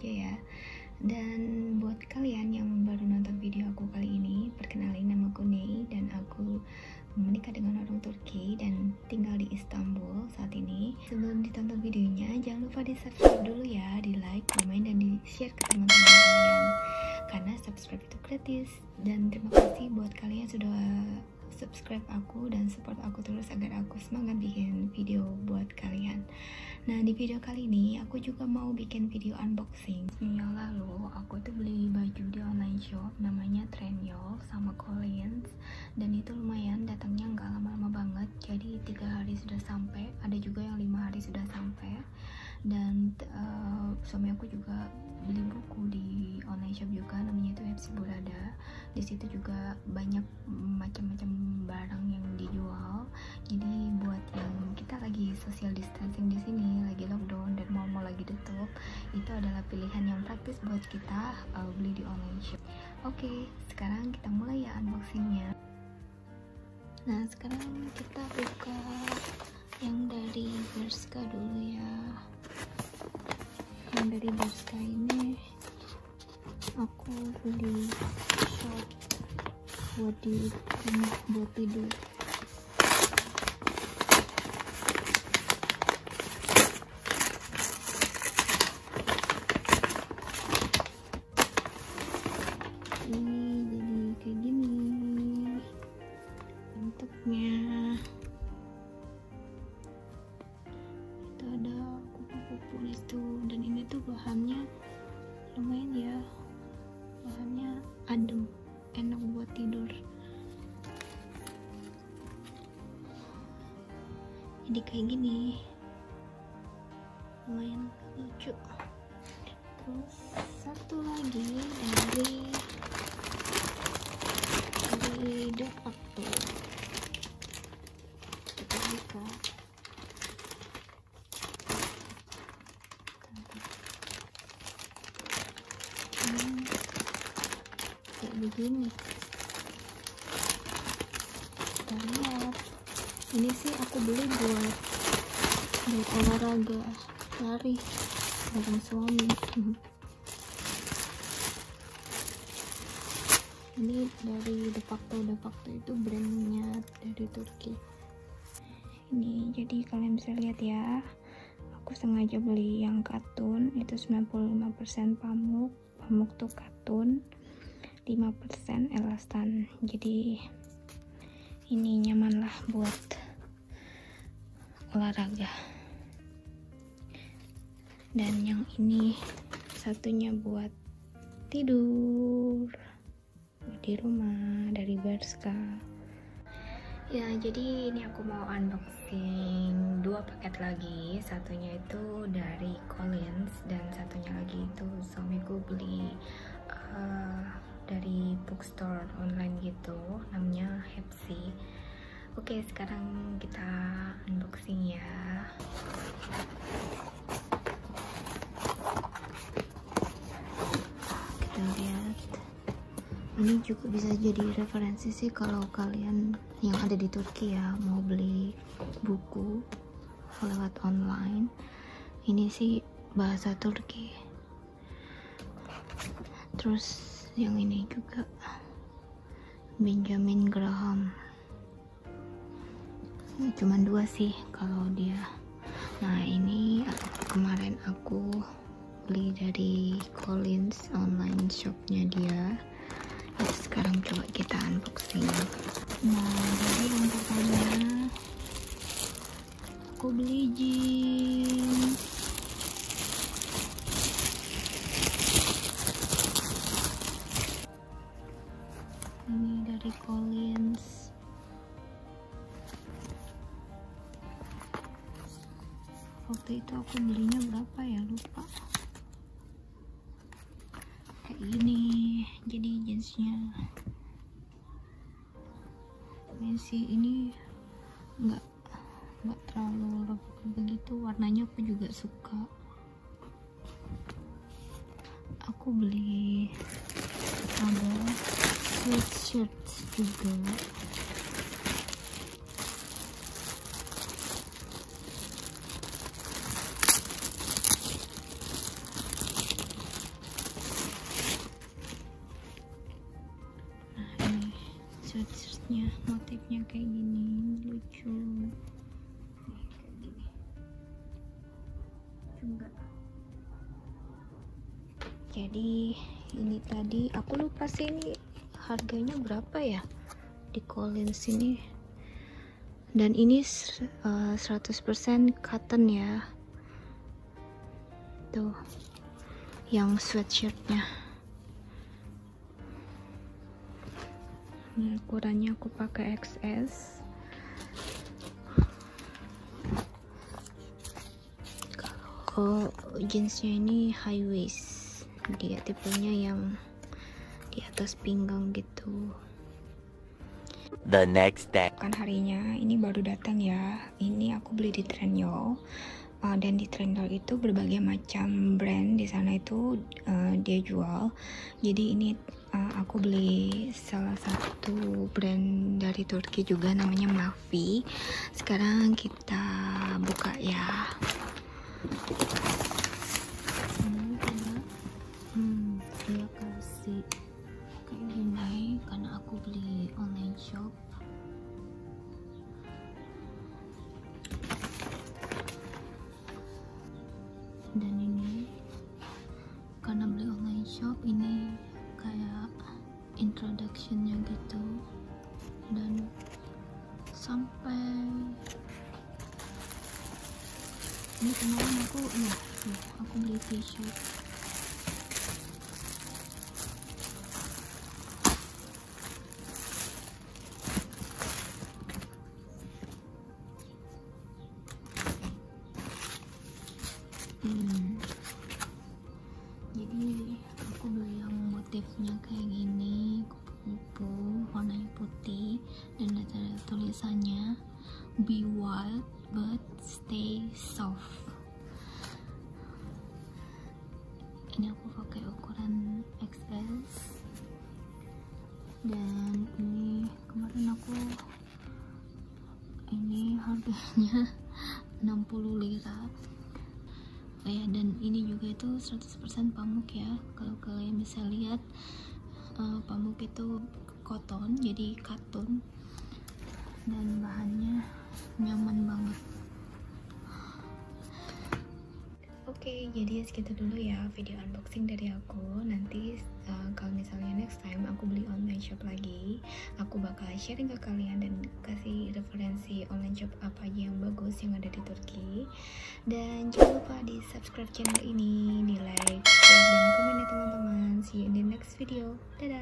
aja ya. Dan buat kalian yang baru nonton video aku kali ini perkenalin nama aku Nei dan aku menikah dengan orang Turki dan tinggal di Istanbul saat ini. Sebelum ditonton videonya jangan lupa di subscribe dulu ya di like, komen, dan di share ke teman-teman kalian. Karena subscribe itu gratis. Dan terima kasih buat kalian sudah subscribe aku dan support aku terus agar aku semangat bikin video buat kalian. Nah di video kali ini aku juga mau bikin video unboxing. Yang lalu aku tuh beli baju di online shop namanya Trendyol sama Collins. Dan itu lumayan datangnya nggak lama-lama banget. Jadi tiga hari sudah sampai ada juga yang lima hari sudah sampai dan uh, suami aku juga beli buku di online shop juga namanya itu Epsi Burada. Di situ juga banyak macam-macam barang yang dijual. Jadi buat yang kita lagi social distancing di sini lagi lockdown dan mau-mau lagi tutup itu adalah pilihan yang praktis buat kita uh, beli di online shop. Oke sekarang kita mulai ya unboxingnya. Nah sekarang kita buka yang dari Berska dulu yang dari Berska ini aku beli short buat di buat tidur tuh bahannya lumayan ya. Bahannya adem enak buat tidur. Jadi kayak gini. Lumayan lucu. Terus satu lagi dari dari de facto kita buka begini. Kita ini sih aku beli buat buat olahraga lari bareng suami. Ini dari de facto de facto itu brandnya dari Turki. Ini jadi kalian bisa lihat ya aku sengaja beli yang katun itu 95% pamuk pamuk tuh katun 5% elastan. Jadi ini nyaman lah buat olahraga. Dan yang ini satunya buat tidur. Di rumah dari Berska. Ya jadi ini aku mau unboxing dua paket lagi. Satunya itu dari Collins dan satunya lagi itu bookstore online gitu namanya Hepsi oke sekarang kita unboxing ya. Kita lihat. Ini juga bisa jadi referensi sih kalau kalian yang ada di Turki ya mau beli buku lewat online. Ini sih bahasa Turki. Terus yang ini juga. Benjamin Graham. Cuman dua sih kalau dia. Nah ini kemarin aku beli dari Collins online shopnya dia. Jadi sekarang coba kita unboxing. Nah dari Collins. Waktu itu aku belinya berapa ya? Lupa. Kayak gini jadi jeansnya ini ini nggak nggak terlalu rebut begitu. Warnanya aku juga suka. Aku beli ada sweatshirt juga sweatshirtnya motifnya kayak gini lucu. Kayak gini juga jadi ini tadi aku lupa sih ini harganya berapa ya di Collins ini? Dan ini uh, 100% cotton ya. Tuh yang sweatshirtnya. Ini ukurannya aku pakai XS kalau jeansnya ini high waist. Dia tipenya yang di atas pinggang gitu. The next day kan harinya ini baru datang ya. Ini aku beli di Trendyol. Uh, dan di Trendyol itu berbagai macam brand. Di sana itu uh, dia jual. Jadi ini uh, aku beli salah satu brand dari Turki juga namanya Mavi. Sekarang kita buka ya. Hmm, dia kasih kayak gini karena aku beli online shop. Dan ini karena beli online shop ini kayak introductionnya gitu. Dan sampai ini kemarin aku ya aku beli t-shirt hmm. jadi aku beli yang motifnya kayak gini kupu-kupu warnanya putih dan ada tulisannya be wild but stay soft. Ini aku pakai ukuran XS dan ini kemarin aku ini harganya 60 lira ya dan ini juga itu 100% pamuk ya. Kalau kalian bisa lihat uh, pamuk itu koton jadi katun. Dan bahannya nyaman banget Oke, jadi segitu dulu ya video unboxing dari aku. Nanti uh, kalau misalnya next time aku beli online shop lagi, aku bakal sharing ke kalian dan kasih referensi online shop apa aja yang bagus yang ada di Turki. Dan jangan lupa di subscribe channel ini, di like, share, dan komen ya teman-teman. See you in the next video. Dadah!